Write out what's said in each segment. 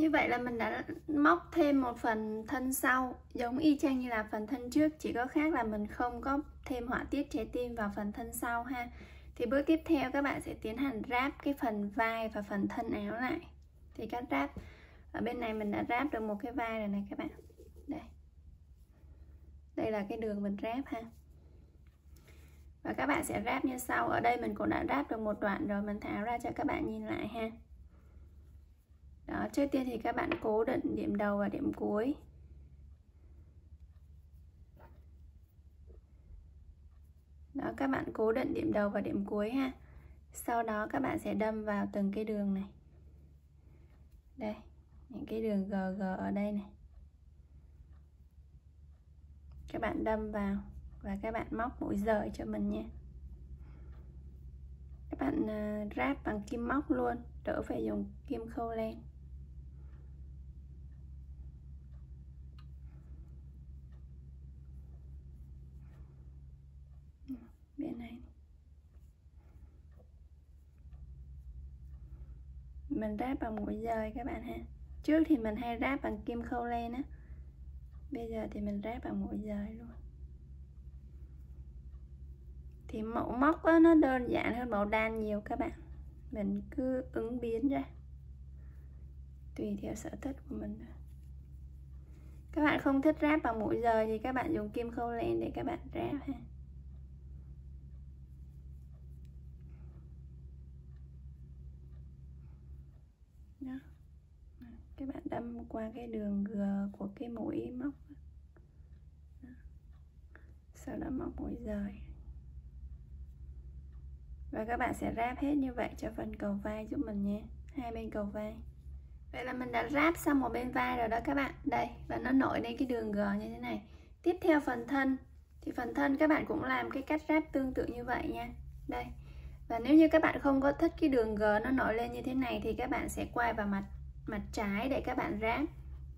như vậy là mình đã móc thêm một phần thân sau, giống y chang như là phần thân trước, chỉ có khác là mình không có thêm họa tiết trái tim vào phần thân sau ha. Thì bước tiếp theo các bạn sẽ tiến hành ráp cái phần vai và phần thân áo lại. Thì cách ráp, ở bên này mình đã ráp được một cái vai rồi này các bạn. Đây. Đây là cái đường mình ráp ha. Và các bạn sẽ ráp như sau. Ở đây mình cũng đã ráp được một đoạn rồi, mình tháo ra cho các bạn nhìn lại ha đó, trước tiên thì các bạn cố định điểm đầu và điểm cuối. Đó, các bạn cố định điểm đầu và điểm cuối ha. Sau đó các bạn sẽ đâm vào từng cái đường này. Đây, những cái đường GG ở đây này. Các bạn đâm vào và các bạn móc mũi rời cho mình nha. Các bạn à, ráp bằng kim móc luôn, đỡ phải dùng kim khâu len bên này mình ráp bằng mũi dời các bạn ha. Trước thì mình hay ráp bằng kim khâu len á. Bây giờ thì mình ráp bằng mũi dời luôn. Thì mẫu móc đó, nó đơn giản hơn mẫu đan nhiều các bạn. Mình cứ ứng biến ra. Tùy theo sở thích của mình các bạn không thích ráp bằng mũi dời thì các bạn dùng kim khâu len để các bạn ráp ha đó các bạn đâm qua cái đường G của cái mũi móc. Sau đó móc mũi rời. Và các bạn sẽ ráp hết như vậy cho phần cầu vai giúp mình nhé. Hai bên cầu vai. Vậy là mình đã ráp xong một bên vai rồi đó các bạn. Đây, và nó nổi lên cái đường G như thế này. Tiếp theo phần thân. Thì phần thân các bạn cũng làm cái cách ráp tương tự như vậy nha. Đây. Và nếu như các bạn không có thích cái đường G nó nổi lên như thế này thì các bạn sẽ quay vào mặt mặt trái để các bạn ráp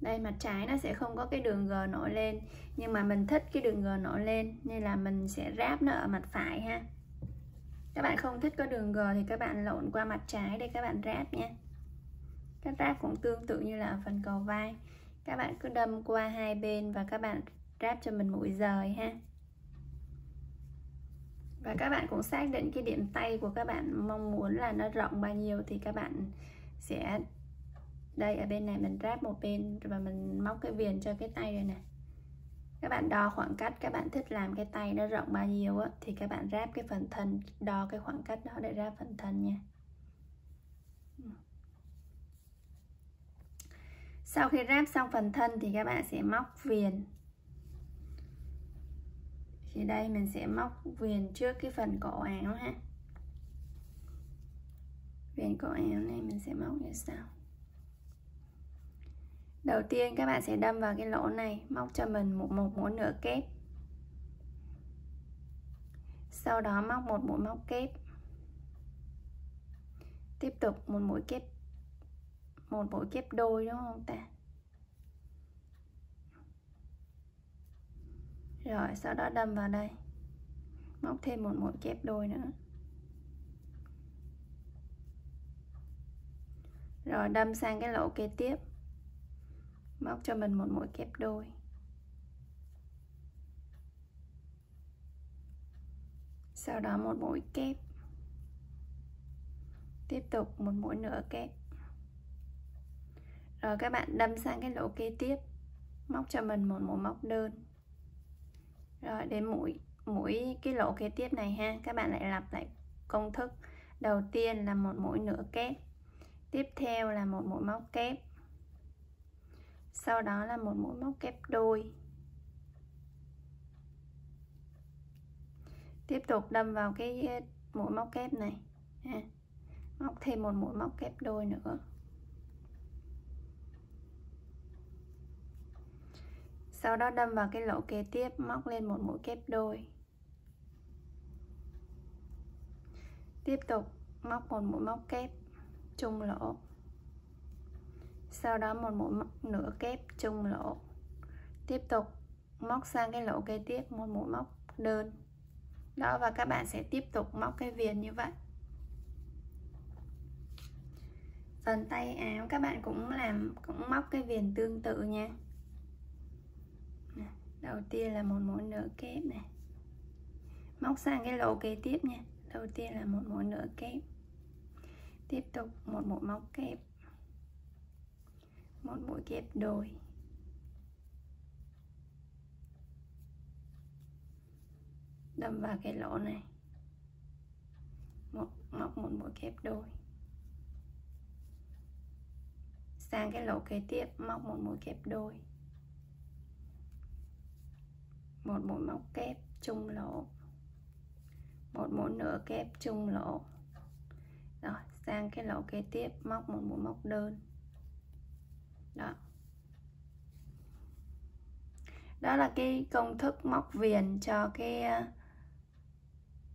đây, mặt trái nó sẽ không có cái đường G nổi lên, nhưng mà mình thích cái đường G nổi lên, nên là mình sẽ ráp nó ở mặt phải ha. Các bạn không thích có đường G thì các bạn lộn qua mặt trái để các bạn ráp nha. Các ráp cũng tương tự như là ở phần cầu vai. Các bạn cứ đâm qua hai bên và các bạn ráp cho mình mũi rời ha. Và các bạn cũng xác định cái điểm tay của các bạn mong muốn là nó rộng bao nhiêu thì các bạn sẽ đây, ở bên này mình ráp một bên, và mình móc cái viền cho cái tay đây nè. Các bạn đo khoảng cách, các bạn thích làm cái tay nó rộng bao nhiêu á, thì các bạn ráp cái phần thân, đo cái khoảng cách đó để ráp phần thân nha. Sau khi ráp xong phần thân thì các bạn sẽ móc viền. Thì đây, mình sẽ móc viền trước cái phần cổ áo ha. Viền cổ áo này mình sẽ móc như sau đầu tiên các bạn sẽ đâm vào cái lỗ này, móc cho mình một một mũi nửa kép. Sau đó móc một mũi móc kép. Tiếp tục một mũi kép, một mũi kép đôi, đúng không ta? Rồi, sau đó đâm vào đây. Móc thêm một mũi kép đôi nữa. Rồi, đâm sang cái lỗ kế tiếp móc cho mình một mũi kép đôi. Sau đó một mũi kép tiếp tục một mũi nữa kép rồi các bạn đâm sang cái lỗ kế tiếp. Móc cho mình một mũi móc đơn. Rồi đến mũi mũi cái lỗ kế tiếp này ha. Các bạn lại lặp lại công thức. Đầu tiên là một mũi nửa kép. Tiếp theo là một mũi móc kép sau đó là một mũi móc kép đôi. Tiếp tục đâm vào cái mũi móc kép này. Ha. móc thêm một mũi móc kép đôi nữa. Sau đó đâm vào cái lỗ kế tiếp, móc lên một mũi kép đôi. Tiếp tục móc một mũi móc kép chung lỗ sau đó một mũi móc nửa kép chung lỗ. Tiếp tục móc sang cái lỗ kế tiếp, một mũi móc đơn. Đó, và các bạn sẽ tiếp tục móc cái viền như vậy. Phần tay áo các bạn cũng làm, cũng móc cái viền tương tự nha. Đầu tiên là một mũi nửa kép này. Móc sang cái lỗ kế tiếp nha. Đầu tiên là một mũi nửa kép. Tiếp tục một mũi móc kép một mũi kép đôi. Đâm vào cái lỗ này. Một, móc một mũi kép đôi. Sang cái lỗ kế tiếp, móc một mũi kép đôi. Một mũi móc kép chung lỗ. Một mũi nửa kép chung lỗ. Rồi, sang cái lỗ kế tiếp, móc một mũi móc đơn đó. Đó là cái công thức móc viền cho cái ờ,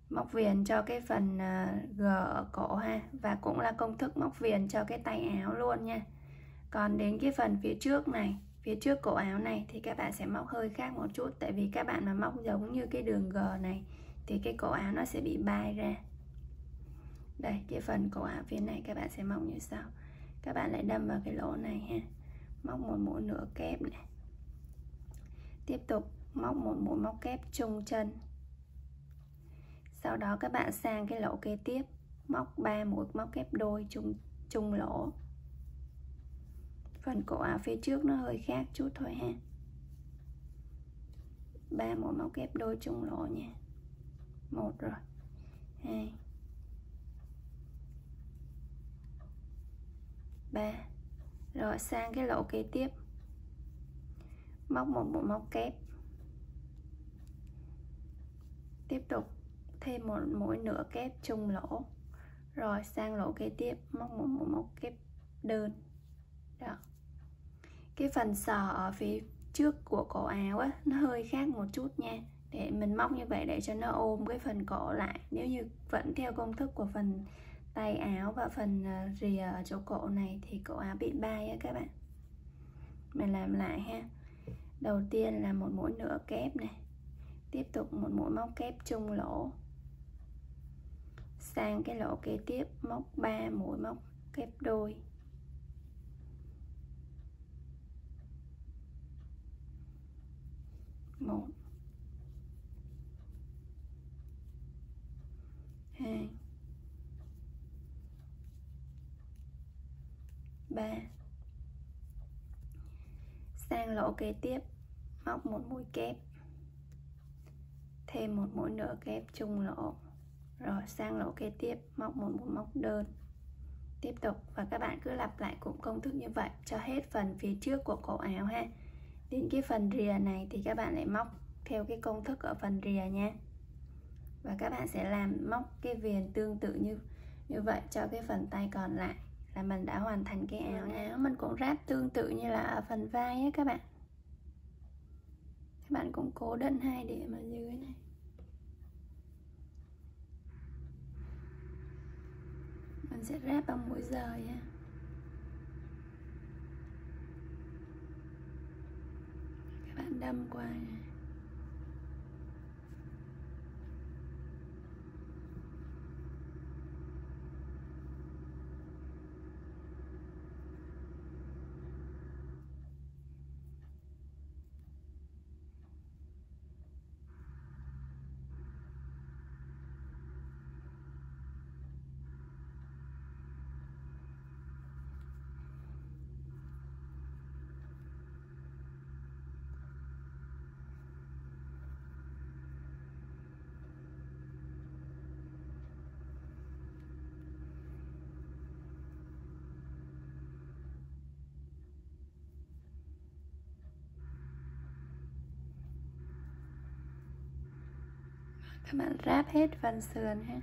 móc viền cho cái phần ờ, g ở cổ ha, và cũng là công thức móc viền cho cái tay áo luôn nha. Còn đến cái phần phía trước này, phía trước cổ áo này thì các bạn sẽ móc hơi khác một chút, tại vì các bạn mà móc giống như cái đường g này thì cái cổ áo nó sẽ bị bay ra. Đây, cái phần cổ áo phía này các bạn sẽ móc như sau. Các bạn lại đâm vào cái lỗ này ha móc một mũi nửa kép này. Tiếp tục, móc một mũi móc kép chung chân. Sau đó các bạn sang cái lỗ kế tiếp, móc 3 mũi móc kép đôi chung chung lỗ. Phần cổ áo phía trước nó hơi khác chút thôi ha. Ba mũi móc kép đôi chung lỗ nha. Một rồi. Hai ba rồi sang cái lỗ kế tiếp. Móc một mũi móc kép. Tiếp tục thêm một mũi nửa kép chung lỗ. Rồi sang lỗ kế tiếp, móc một mũi móc kép đơn. Đó. Cái phần sò ở phía trước của cổ áo á, nó hơi khác một chút nha. Để mình móc như vậy để cho nó ôm cái phần cổ lại. Nếu như vẫn theo công thức của phần tay áo và phần ờ, rìa ở chỗ cổ này thì cổ áo bị bay á các bạn. Mình làm lại ha. Đầu tiên là một mũi nửa kép này. Tiếp tục một mũi móc kép chung lỗ. Sang cái lỗ kế tiếp, móc 3 mũi móc kép đôi. Một. Hai. 3 sang lỗ kế tiếp, móc một mũi kép, thêm một mũi nửa kép chung lỗ. Rồi, sang lỗ kế tiếp, móc một mũi móc đơn. Tiếp tục, và các bạn cứ lặp lại cụm công thức như vậy cho hết phần phía trước của cổ áo ha. Đến cái phần rìa này thì các bạn lại móc theo cái công thức ở phần rìa nha. Và các bạn sẽ làm, móc cái viền tương tự như như vậy cho cái phần tay còn lại là mình đã hoàn thành cái áo áo mình cũng ráp tương tự như là ở phần vai á các bạn. Các bạn cũng cố định hai điểm ở dưới này. Mình sẽ ráp bằng mũi giờ nha các bạn đâm qua này. Các bạn ráp hết phần sườn ha.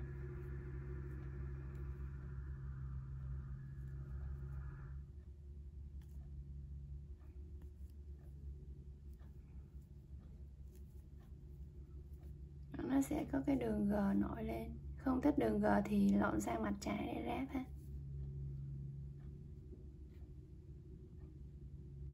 Nó sẽ có cái đường G nổi lên. Không thích đường G thì lộn sang mặt trái để ráp ha.